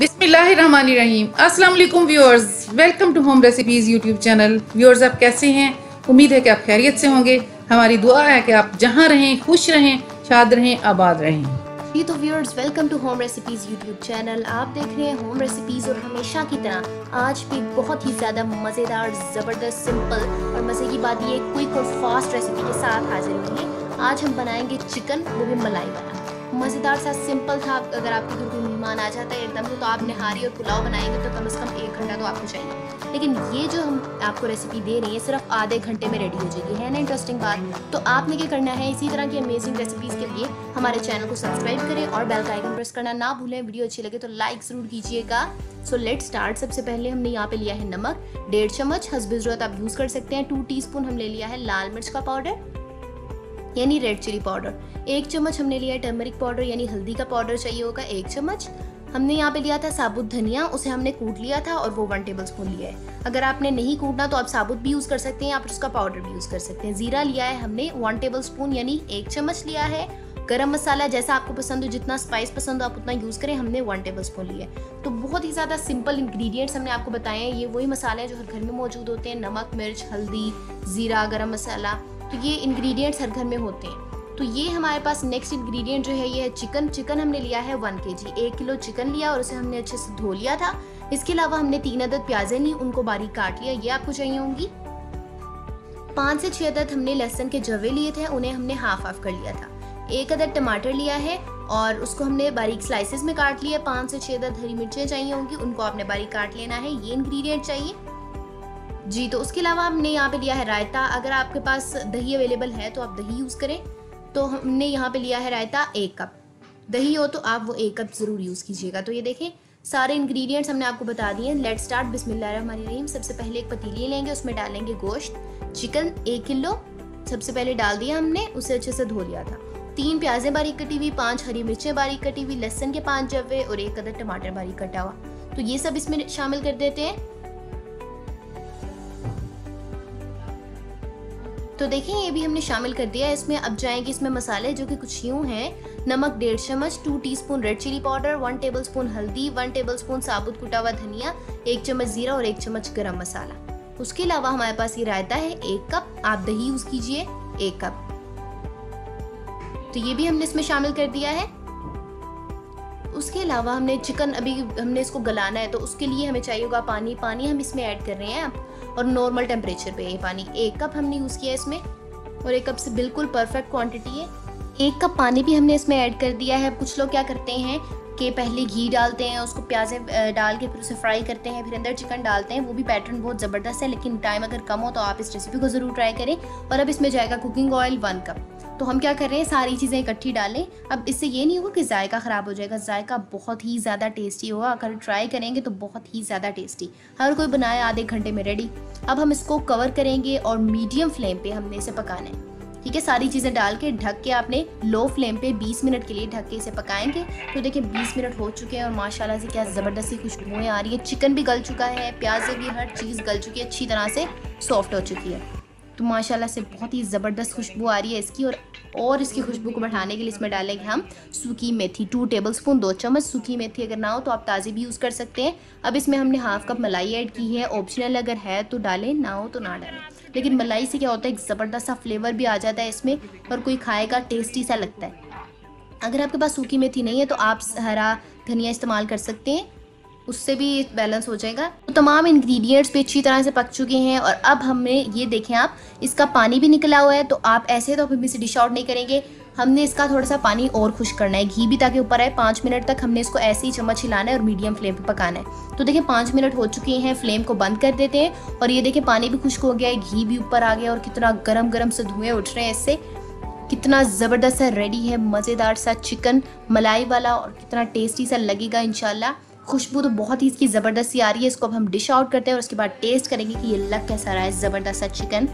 बिस्मिल्लाहिर्रहमानिर्रहीम। अस्सलाम वालेकुम viewers. Welcome to home recipes YouTube channel. Viewers, आप कैसे हैं? उम्मीद है कि आप खैरियत से होंगे। हमारी दुआ है कि आप जहाँ रहें, खुश रहें, शाद रहें, आबाद रहें। जी तो viewers, welcome to home recipes YouTube channel. आप देख रहे हैं होम रेसिपीज़ और हमेशा की तरह आज भी बहुत ही ज़्यादा मज़ेदार, ज़बरदस्त, सिंपल और मज़े की बात ये क्विक और फास्ट रेसिपी के साथ हाजिर हुई है आज हम बनाएँगे चिकन वो भी मलाई वाला मज़ेदार सा सिंपल था। अगर आपके घर कोई मेहमान आ जाता है एकदम से तो आप नहारी और पुलाव बनाएँगे तो कम से कम एक घंटा तो आपको चाहिए। लेकिन ये जो हम आपको रेसिपी दे रहे हैं, सिर्फ़ आधे घंटे में रेडी हो जाएगी। है ना इंटरेस्टिंग बात? तो आपने क्या करना है? इसी तरह की अमेजिंग रेसिपीज़ के लिए हमारे चैनल को सब्सक्राइब करें और बेल का आइकन प्रेस करना ना भूलें। वीडियो अच्छी लगे तो लाइक ज़रूर कीजिएगा। सो लेट स्टार्ट सबसे पहले हमने यहाँ पे लिया है नमक। डेढ़ चम्मच, हसब ज़रूरत आप यूज़ कर सकते हैं। टू टी हम ले लिया है लाल मिर्च का पाउडर यानी रेड चिली पाउडर। एक चम्मच हमने लिया है टर्मरिक पाउडर यानी हल्दी का पाउडर चाहिए होगा एक चम्मच। हमने यहाँ पे लिया था साबुत धनिया, उसे हमने कूट लिया था और वो वन टेबल स्पून लिया है। अगर आपने नहीं कूटना तो आप साबुत भी यूज़ कर सकते हैं या फिर उसका पाउडर भी यूज़ कर सकते हैं। ज़ीरा लिया है हमने वन टेबल स्पून यानी एक चम्मच लिया है। गरम मसाला जैसा आपको पसंद हो, जितना स्पाइस पसंद हो, आप उतना यूज़ करें, हमने वन टेबल स्पून लिया है। तो बहुत ही ज़्यादा सिंपल इंग्रेडिएंट्स हमने आपको बताए हैं। ये वही मसाले हैं जो हर घर में मौजूद होते हैं। नमक, मिर्च, हल्दी, ज़ीरा, गरम मसाला। तो ये इंग्रेडिएंट्स हर घर में होते हैं। तो ये हमारे पास नेक्स्ट इंग्रेडिएंट जो है, ये है चिकन चिकन हमने लिया है वन के जी एक किलो चिकन लिया और उसे हमने अच्छे से धो लिया था। इसके अलावा हमने तीन अदद प्याजें ली, उनको बारीक काट लिया। ये आपको चाहिए होंगी। पाँच से छः अदद हमने लहसन के जवे लिए थे, उन्हें हमने हाफ़ हाफ़ कर लिया था। एक अदद टमाटर लिया है और उसको हमने बारीक स्लाइसेस में काट लिया। पाँच से छः अदद हरी मिर्चें चाहिए होंगी, उनको आपने बारीक काट लेना है। ये इंग्रेडिएंट चाहिए। जी तो उसके अलावा हमने यहाँ पे लिया है रायता। अगर आपके पास दही अवेलेबल है तो आप दही यूज़ करें। तो हमने यहाँ पे लिया है रायता एक कप दही हो तो आप वो एक कप ज़रूर यूज़ कीजिएगा। तो ये देखें, सारे इंग्रेडिएंट्स हमने आपको बता दिए लेट स्टार्ट बिस्मिल्लाहिर्रहमानिर्रहीम सबसे पहले एक पतीली लेंगे, उसमें डालेंगे गोश्त। चिकन एक किलो। सबसे पहले डाल दिया हमने, उसे अच्छे से धो लिया था। तीन प्याजें बारीक कटी हुई, पाँच हरी मिर्चें बारीक कटी हुई, लहसन के पाँच जवे और एक अदर टमाटर बारीक कटा हुआ। तो ये सब इसमें शामिल कर देते हैं। तो देखें ये भी हमने शामिल कर दिया। इसमें अब जाएँगे इसमें मसाले, जो कि कुछ यूँ हैं। नमक, डेढ़ चम्मच two teaspoon red chilli powder one tablespoon हल्दी वन टेबलस्पून साबुत कुटा हुआ धनिया, एक चम्मच ज़ीरा और एक चम्मच गरम मसाला। उसके अलावा हमारे पास ये रायता है, एक कप। आप दही यूज़ कीजिए, एक कप। तो ये भी हमने इसमें शामिल कर दिया है। उसके अलावा हमने चिकन, अभी हमने इसको गलाना है तो उसके लिए हमें चाहिए होगा पानी। पानी हम इसमें ऐड कर रहे हैं। और नॉर्मल टेम्परेचर पे ये पानी। एक कप हमने यूज़ किया है इसमें और एक कप से बिल्कुल परफेक्ट क्वांटिटी है। एक कप पानी भी हमने इसमें ऐड कर दिया है। कुछ लोग क्या करते हैं कि पहले घी डालते हैं, उसको प्याजे डाल के फिर उसे फ्राई करते हैं, फिर अंदर चिकन डालते हैं। वो भी पैटर्न बहुत ज़बरदस्त है, लेकिन टाइम अगर कम हो तो आप इस रेसिपी को ज़रूर ट्राई करें। और अब इसमें जाएगा कुकिंग ऑयल वन कप तो हम क्या कर रहे हैं? सारी चीज़ें इकट्ठी डालें। अब इससे ये नहीं होगा कि जायका ख़राब हो जाएगा। जायका बहुत ही ज़्यादा टेस्टी होगा। अगर ट्राई करेंगे तो बहुत ही ज़्यादा टेस्टी। हर कोई बनाया आधे घंटे में रेडी अब हम इसको कवर करेंगे और मीडियम फ्लेम पर हमने इसे पकाना है। ठीक है? सारी चीज़ें डाल के ढक के आपने लो फ्लेम पे 20 मिनट के लिए ढक के इसे पकाएँगे। तो देखिए 20 मिनट हो चुके हैं और माशाल्लाह से क्या ज़बरदस्ती खुशबुएँ आ रही है। चिकन भी गल चुका है। प्याज भी, हर चीज़ गल चुकी है। अच्छी तरह से सॉफ्ट हो चुकी है। तो माशाल्लाह से बहुत ही ज़बरदस्त खुशबू आ रही है इसकी और और इसकी खुशबू को बढ़ाने के लिए इसमें डालेंगे हम सूखी मेथी टू टेबल स्पून दो चम्मच सूखी मेथी अगर ना हो तो आप ताज़ी भी यूज़ कर सकते हैं। अब इसमें हमने हाफ़ कप मलाई ऐड की है। ऑप्शनल अगर है तो डालें, ना हो तो ना डालें। लेकिन मलाई से क्या होता है, एक ज़बरदस्त सा फ्लेवर भी आ जाता है इसमें और कोई खाएगा टेस्टी सा लगता है। अगर आपके पास सूखी मेथी नहीं है तो आप हरा धनिया इस्तेमाल कर सकते हैं। उससे भी बैलेंस हो जाएगा। तो तमाम इंग्रेडिएंट्स भी अच्छी तरह से पक चुके हैं और अब हमें ये देखें आप, इसका पानी भी निकला हुआ है तो आप ऐसे तो फिर से डिश आउट नहीं करेंगे। हमने इसका थोड़ा सा पानी और खुश करना है। घी भी ताकि ऊपर आए। पाँच मिनट तक हमने इसको ऐसे ही चम्मच हिलाना है और मीडियम फ्लेम पे पकाना है। तो देखिए, पाँच मिनट हो चुके हैं फ्लेम को बंद कर देते हैं और ये देखिए, पानी भी खुश्क हो गया है। घी भी ऊपर आ गया और कितना गर्म गर्म से धुएँ उठ रहे हैं इससे। कितना ज़बरदस्त सा रेडी है, मज़ेदार सा चिकन मलाई वाला और कितना टेस्टी सा लगेगा इनशाला खुशबू तो बहुत ही इसकी ज़बरदस्त आ रही है। इसको अब हम डिश आउट करते हैं और उसके बाद टेस्ट करेंगे कि ये लग कैसा रहा है, ज़बरदस्त सा चिकन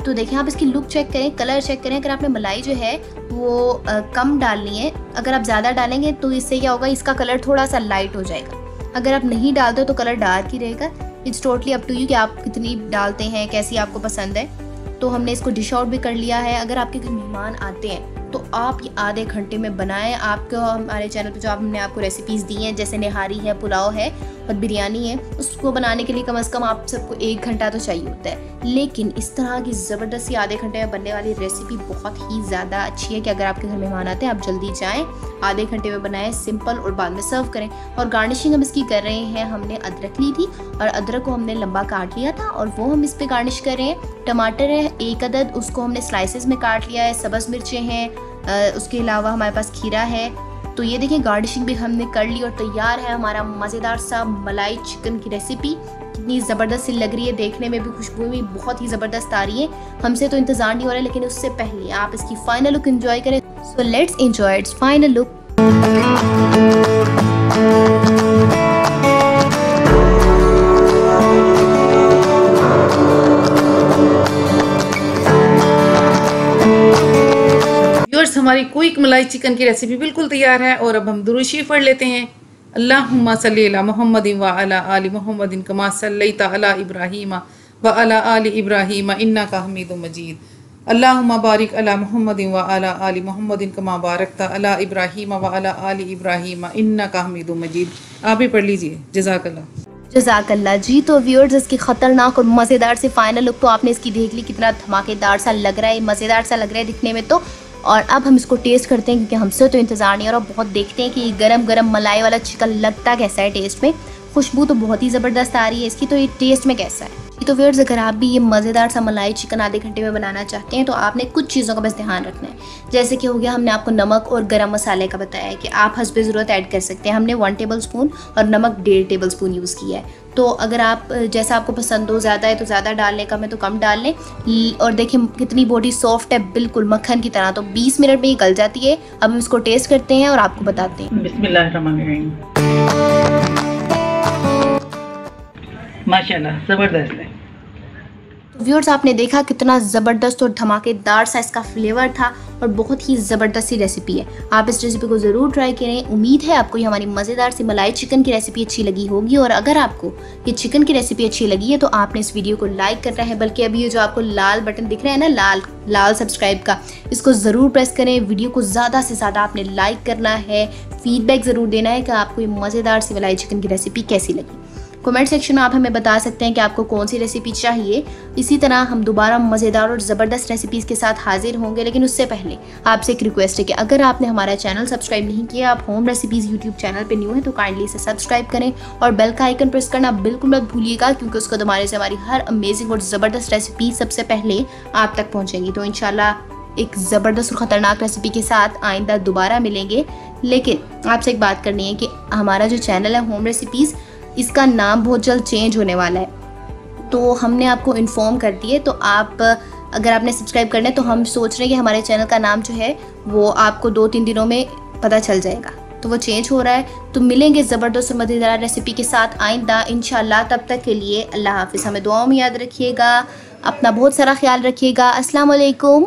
तो देखें आप इसकी लुक चेक करें कलर चेक करें। अगर आपने मलाई जो है, वो कम डालनी है, अगर आप ज़्यादा डालेंगे तो इससे क्या होगा, इसका कलर थोड़ा सा लाइट हो जाएगा। अगर आप नहीं डालते तो कलर डार्क ही रहेगा। It's totally up to you कि आप कितनी डालते हैं, कैसी आपको पसंद है। तो हमने इसको डिश आउट भी कर लिया है। अगर आपके मेहमान आते हैं तो आप ये आधे घंटे में बनाएँ। आपको हमारे चैनल पे जो हमने आपको रेसिपीज़ दी हैं, जैसे निहारी है, पुलाव है और बिरयानी है, उसको बनाने के लिए कम अज़ कम आप सबको एक घंटा तो चाहिए होता है। लेकिन इस तरह की ज़बरदस्ती आधे घंटे में बनने वाली रेसिपी बहुत ही ज़्यादा अच्छी है कि अगर आपके घर मेहमान आते हैं, आप जल्दी जाएँ, आधे घंटे में बनाएँ सिंपल और बाद में सर्व करें। और गार्निशिंग हम इसकी कर रहे हैं, हमने अदरक ली थी और अदरक को हमने लंबा काट लिया था और वो हम इस पर गार्निश कर रहे हैं। टमाटर है, एक अदद, उसको हमने स्लाइसिस में काट लिया है, सब्ज़ मिर्चें हैं उसके अलावा हमारे पास खीरा है तो ये देखिए गार्निशिंग भी हमने कर ली और तैयार है हमारा मज़ेदार सा मलाई चिकन की रेसिपी कितनी ज़बरदस्त सी लग रही है, देखने में भी खुशबू भी बहुत ही ज़बरदस्त आ रही है। हमसे तो इंतज़ार नहीं हो रहा है लेकिन उससे पहले आप इसकी फाइनल लुक इन्जॉय करें। So let's enjoy it's final look हमारी क्विक मलाई चिकन की रेसिपी बिल्कुल तैयार है और अब हम दुरुशी पढ़ लेते हैं। अल्लाहुम्मा सल्ली अला मोहम्मद व अला आलि मोहम्मद कमा सल्लैता अला इब्राहीम व अला आलि इब्राहीम इन्ना का हमीद मजीद। अल्लाहुम्मा बारिक अला मोहम्मद व अला आलि मोहम्मद कमा बारकता अला इब्राहीम व अला आलि इब्राहीम इन्ना का हमीद मजीद। आप भी पढ़ लीजिए। जजाकल्ला जजाकल्ला जी तो व्यूअर्स इसकी ख़तरनाक और मज़ेदार से फाइनल लुक तो आपने इसकी देख ली। कितना धमाकेदार सा लग रहा है, मज़ेदार सा लग रहा है दिखने में तो। और अब हम इसको टेस्ट करते हैं क्योंकि हमसे तो इंतज़ार नहीं और अब बहुत देखते हैं कि गरम गरम मलाई वाला चिकन लगता कैसा है टेस्ट में। खुशबू तो बहुत ही ज़बरदस्त आ रही है, इसकी तो ये टेस्ट में कैसा है? तो व्यर्स अगर आप भी ये मज़ेदार सा मलाई चिकन आधे घंटे में बनाना चाहते हैं तो आपने कुछ चीज़ों का बस ध्यान रखना है। जैसे कि हो गया, हमने आपको नमक और गरम मसाले का बताया कि आप हंसबे ज़रूरत ऐड कर सकते हैं। हमने वन टेबल स्पून और नमक डेढ़ टेबल स्पून यूज़ किया है। तो अगर आप, जैसा आपको पसंद हो, ज़्यादा है तो ज़्यादा डालने का मैं तो कम डाल लें। और देखिए, कितनी बॉडी सॉफ्ट है, बिल्कुल मक्खन की तरह। तो 20 मिनट में ये गल जाती है। अब हम इसको टेस्ट करते हैं और आपको बताते हैं। माशाल्लाह, ज़बरदस्त है। व्यूअर्स आपने देखा कितना ज़बरदस्त और धमाकेदार सा इसका फ्लेवर था और बहुत ही ज़बरदस्त सी रेसिपी है। आप इस रेसिपी को ज़रूर ट्राई करें। उम्मीद है आपको ये हमारी मज़ेदार सी मलाई चिकन की रेसिपी अच्छी लगी होगी और अगर आपको ये चिकन की रेसिपी अच्छी लगी है तो आपने इस वीडियो को लाइक करना है। बल्कि अभी ये जो आपको लाल बटन दिख रहा है ना, लाल लाल सब्सक्राइब का, इसको ज़रूर प्रेस करें। वीडियो को ज़्यादा से ज़्यादा आपने लाइक करना है। फीडबैक ज़रूर देना है कि आपको ये मज़ेदार सी मलाई चिकन की रेसिपी कैसी लगी। कमेंट सेक्शन में आप हमें बता सकते हैं कि आपको कौन सी रेसिपी चाहिए। इसी तरह हम दोबारा मज़ेदार और ज़बरदस्त रेसिपीज़ के साथ हाजिर होंगे, लेकिन उससे पहले आपसे एक रिक्वेस्ट है कि अगर आपने हमारा चैनल सब्सक्राइब नहीं किया, आप होम रेसिपीज़ यूट्यूब चैनल पर न्यू है तो काइंडली इसे सब्सक्राइब करें और बेल का आइकन प्रेस करना बिल्कुल मत भूलिएगा, क्योंकि उसको दोबारे से हमारी हर अमेजिंग और ज़बरदस्त रेसिपी सबसे पहले आप तक पहुँचेंगी। तो इन एक ज़बरदस्त और ख़तरनाक रेसिपी के साथ आइंदा दोबारा मिलेंगे। लेकिन आपसे एक बात करनी है कि हमारा जो चैनल है होम रेसिपीज़ इसका नाम बहुत जल्द चेंज होने वाला है। तो हमने आपको इन्फॉर्म कर दिए तो आप, अगर आपने सब्सक्राइब करना है तो हम सोच रहे हैं कि हमारे चैनल का नाम जो है, वो आपको दो तीन दिनों में पता चल जाएगा। तो वो चेंज हो रहा है। तो मिलेंगे ज़बरदस्त मज़ेदार रेसिपी के साथ आइंदा इन तब तक के लिए अल्लाह हाफिज़। हमें दुआओं में याद रखिएगा, अपना बहुत सारा ख्याल रखिएगा। अस्सलाम वालेकुम